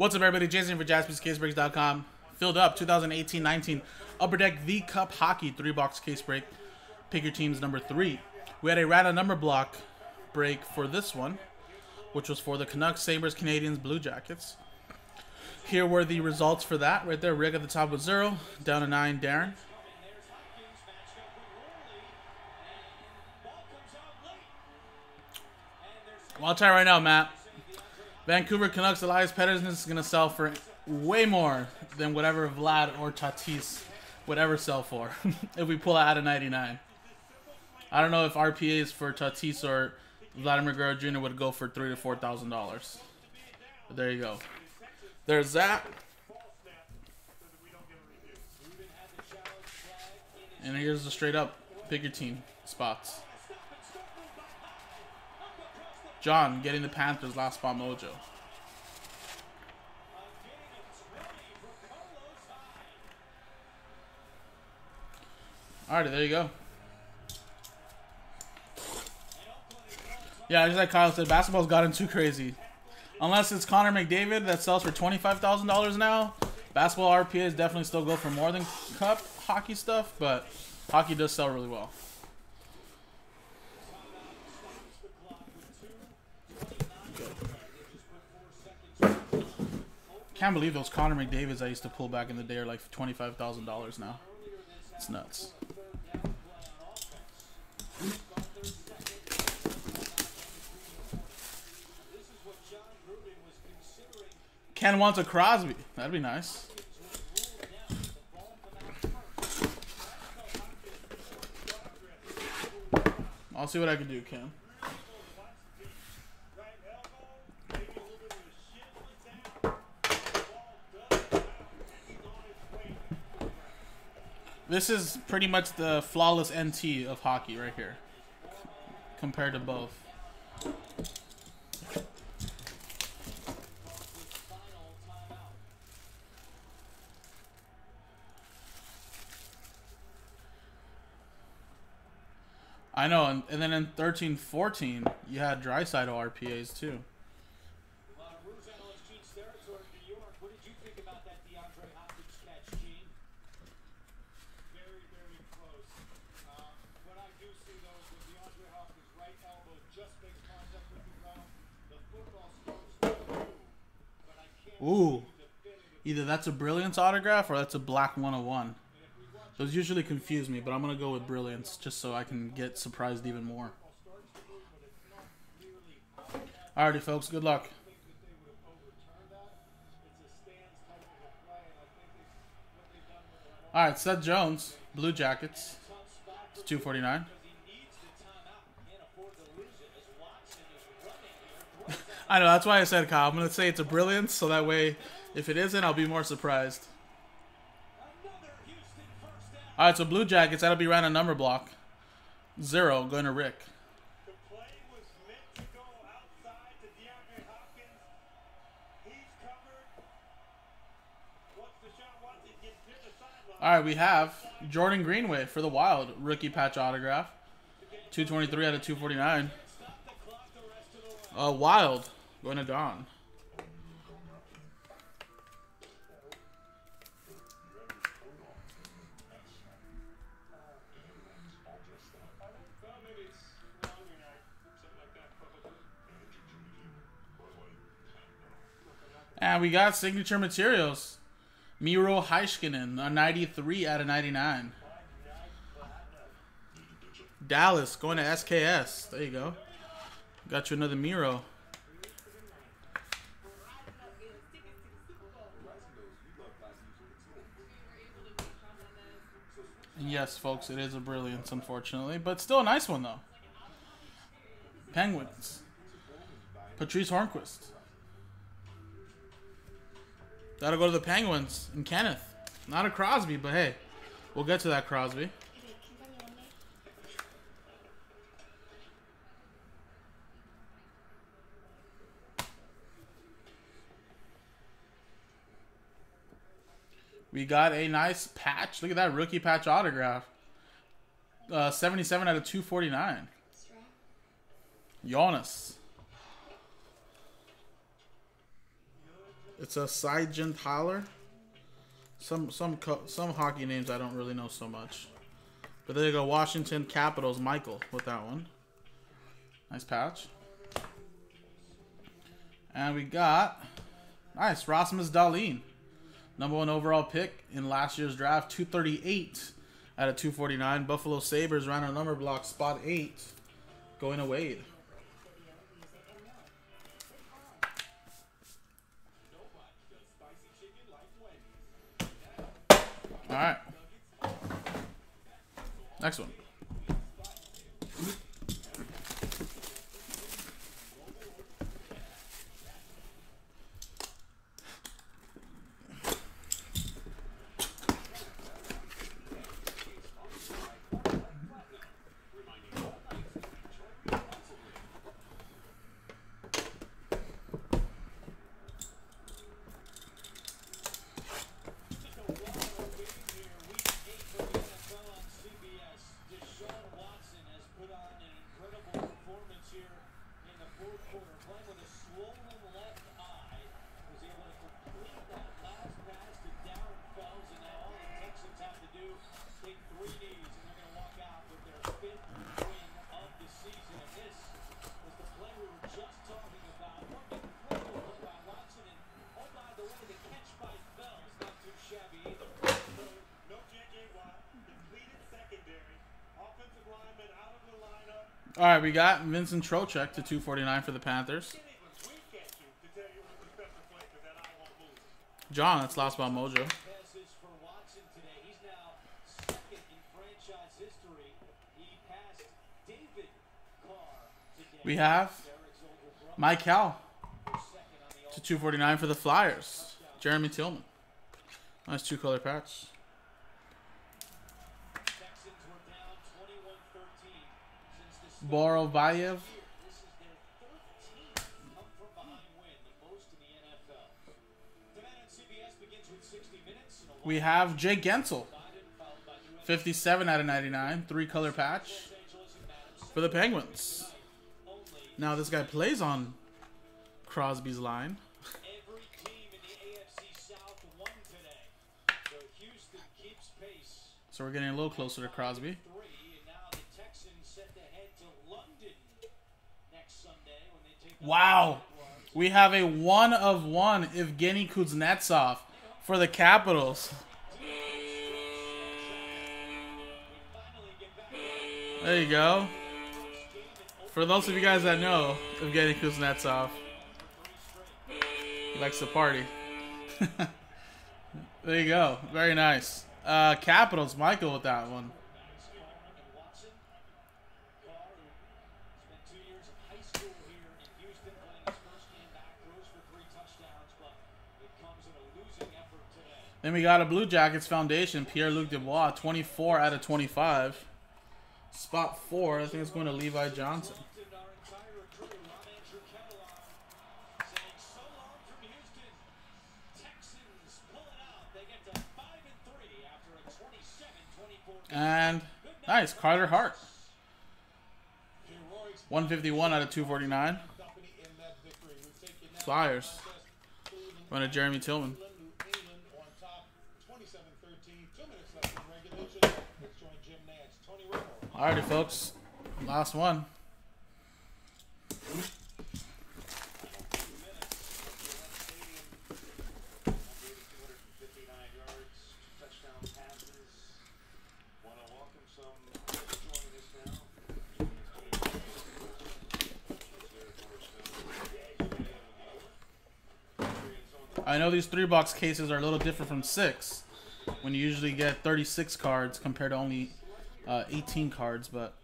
What's up, everybody? Jason for JaspysCaseBreaks.com. Filled up 2018-19 Upper Deck The Cup Hockey three-box case break. Pick your teams number three. We had a random number block break for this one, which was for the Canucks, Sabres, Canadiens, Blue Jackets. Here were the results for that. Right there, Rick at the top with zero, down to nine, Darren. I'll tell you right now, Matt. Vancouver Canucks Elias Pettersson is going to sell for way more than whatever Vlad or Tatis would ever sell for if we pull out of 99. I don't know if RPAs for Tatis or Vladimir Guerrero Jr. would go for three to four thousand dollars. There you go. There's that. And here's the straight up pick your team spots. John getting the Panthers last spot mojo. Alrighty, there you go. Yeah, just like Kyle said, basketball's gotten too crazy. Unless it's Connor McDavid that sells for $25,000 now, basketball RPAs definitely still go for more than cup hockey stuff, but hockey does sell really well. Can't believe those Connor McDavids I used to pull back in the day are like $25,000 now. It's nuts. Ken wants a Crosby. That'd be nice. I'll see what I can do, Ken. This is pretty much the flawless NT of hockey right here. Compared to both. I know, and, and then in 13 14, you had Draisaitl RPAs too. Ooh. Either that's a Brilliance autograph or that's a Black 101. Those usually confuse me, but I'm going to go with Brilliance just so I can get surprised even more. Alrighty, folks. Good luck. Alright, Seth Jones, Blue Jackets. It's 249. I know, that's why I said Kyle. I'm going to say it's a brilliance, so that way, if it isn't, I'll be more surprised. Alright, so Blue Jackets, that'll be a number block. Zero, going to Rick. Alright, we have Jordan Greenway for the Wild, rookie patch autograph. 223 out of 249. Uh, Wild. Going to Don. And we got signature materials. Miro Heiskanen, a 93 out of 99. Dallas going to SKS. There you go. Got you another Miro. Yes, folks, it is a brilliance, unfortunately. But still a nice one, though. Penguins. Patric Hornqvist. That'll go to the Penguins and Kenneth. Not a Crosby, but hey, we'll get to that Crosby. We got a nice patch. Look at that rookie patch autograph. Uh, 77 out of 249. Jonas. It's a Siegenthaler. Some some some hockey names I don't really know so much. But there you go, Washington Capitals, Michael with that one. Nice patch. And we got nice Rasmus Dahlin. Number one overall pick in last year's draft, 238 out of 249. Buffalo Sabres ran a number block, spot eight, going to Wade. All right. Next one. All right, we got Vincent Trocheck to 249 for the Panthers. John, that's last spot mojo. We have Mike Cal to 249 for the Flyers. Jeremy Tillman. Nice two color patch. Vorobyev. We have Jake Guentzel. 57 out of 99. Three color patch for the Penguins. Now this guy plays on Crosby's line. So we're getting a little closer to Crosby. Wow. We have a one of one Evgeny Kuznetsov for the Capitals. There you go. For those of you guys that know Evgeny Kuznetsov, he likes to party. there you go. Very nice. Uh, Capitals, Michael with that one. Then we got a Blue Jackets Foundation, Pierre-Luc Dubois, 24 out of 25. Spot 4, I think it's going to Levi Johnson. And nice, Carter Hart. 151 out of 249. Flyers. Run to Jeremy Tillman. Alrighty, folks. Last one. I know these three box cases are a little different from six, when you usually get 36 cards compared to only uh, 18 cards, but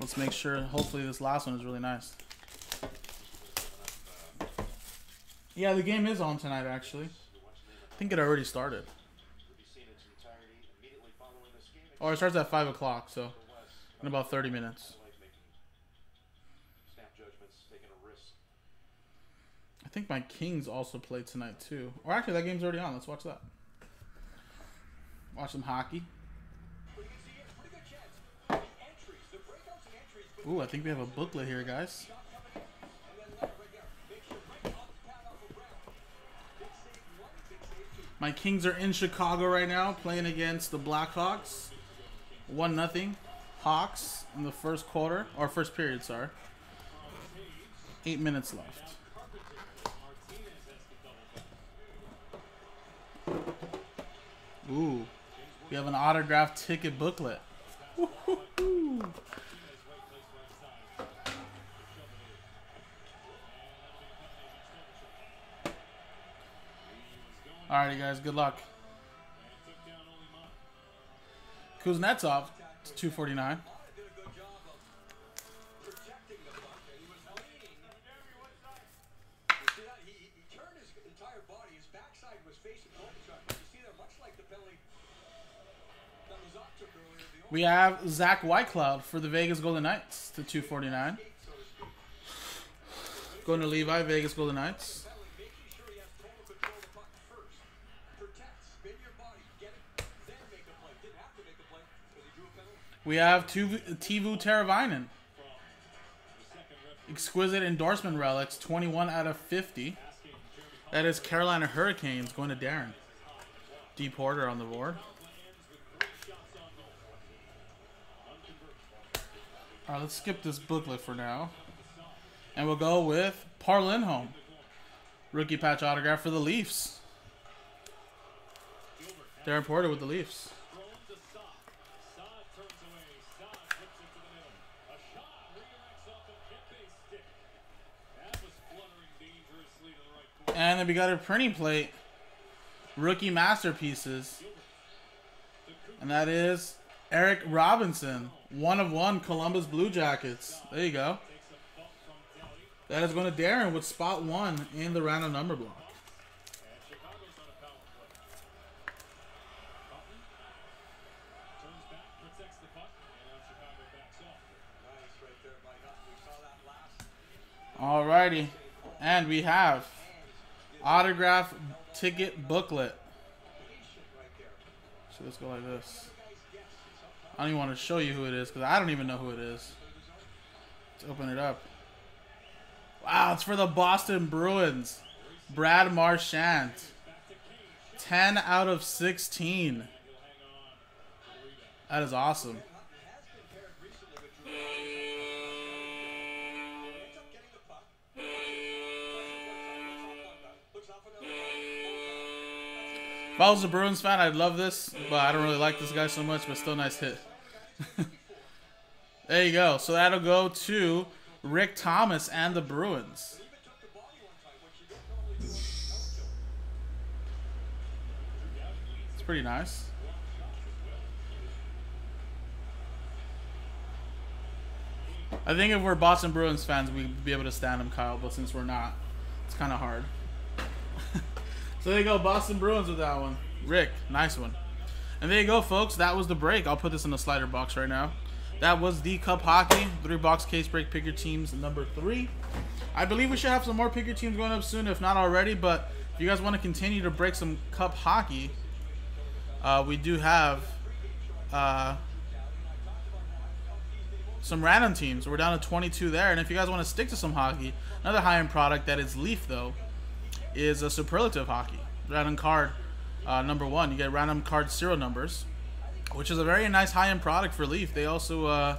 let's make sure. Hopefully, this last one is really nice. Yeah, the game is on tonight, actually. I think it already started. Oh, it starts at 5 o'clock, so in about 30 minutes. I think my Kings also play tonight, too. Or actually, that game's already on. Let's watch that. Watch some hockey. Ooh, I think we have a booklet here, guys. My Kings are in Chicago right now, playing against the Blackhawks. One nothing, Hawks in the first quarter or first period. Sorry. Eight minutes left. Ooh, we have an autographed ticket booklet. Alrighty, guys. Good luck. Kuznetsov, 249. We have Zach Whitecloud for the Vegas Golden Knights to 249. Going to Levi, Vegas Golden Knights. We have Teuvo Teravainen. Exquisite endorsement relics, 21 out of 50. That is Carolina Hurricanes going to Darren. D Porter on the board. All right, let's skip this booklet for now. And we'll go with Par Lindholm. Rookie patch autograph for the Leafs. Darren Porter with the Leafs. And then we got a printing plate. Rookie masterpieces. And that is Eric Robinson. One of one Columbus Blue Jackets. There you go. That is going to Darren with spot one in the random number block. Alrighty. And we have autograph ticket booklet. So let's go like this. I don't even want to show you who it is because I don't even know who it is. Let's open it up. Wow, it's for the Boston Bruins. Brad Marchand. 10 out of 16. That is awesome. If I was a Bruins fan, I'd love this, but I don't really like this guy so much, but still nice hit. there you go. So that'll go to Rick Thomas and the Bruins. It's pretty nice. I think if we're Boston Bruins fans, we'd be able to stand him, Kyle, but since we're not, it's kind of hard. So there you go, Boston Bruins with that one. Rick, nice one. And there you go, folks. That was the break. I'll put this in the slider box right now. That was the Cup Hockey. Three box case break. Pick your teams number three. I believe we should have some more pick your teams going up soon, if not already. But if you guys want to continue to break some Cup Hockey, uh, we do have uh, some random teams. We're down to 22 there. And if you guys want to stick to some hockey, another high-end product that is Leaf, though is a superlative hockey. Random card uh, number one. You get random card serial numbers, which is a very nice high end product for Leaf. They also, uh,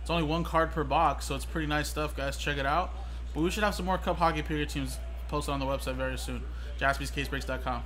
it's only one card per box, so it's pretty nice stuff, guys. Check it out. But we should have some more Cup Hockey period teams posted on the website very soon. JaspysCaseBreaks.com.